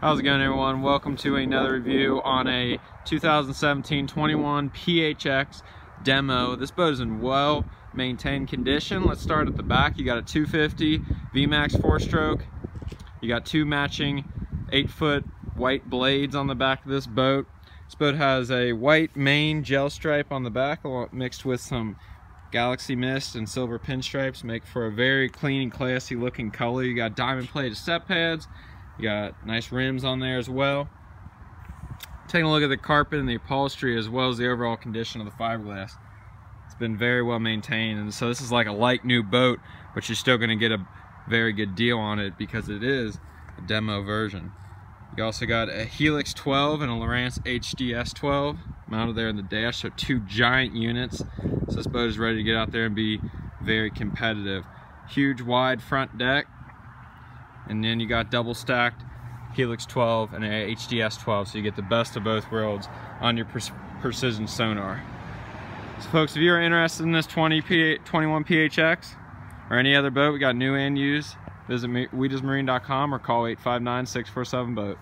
How's it going everyone? Welcome to another review on a 2017 21 PHX demo. This boat is in well maintained condition. Let's start at the back. You got a 250 VMAX four stroke. You got two matching eight foot white blades on the back of this boat. This boat has a white main gel stripe on the back mixed with some galaxy mist and silver pinstripes make for a very clean and classy looking color. You got diamond plated step pads you got nice rims on there as well. Taking a look at the carpet and the upholstery as well as the overall condition of the fiberglass. It's been very well maintained and so this is like a like new boat but you're still going to get a very good deal on it because it is a demo version. You also got a Helix 12 and a Lowrance HDS 12 mounted there in the dash, so two giant units. So this boat is ready to get out there and be very competitive. Huge wide front deck, and then you got double stacked Helix 12 and a HDS 12 so you get the best of both worlds on your precision sonar. So folks, if you're interested in this 20 P 21 PHX or any other boat, we got new and used, visit wiedasmarine.com or call 859-647-BOAT.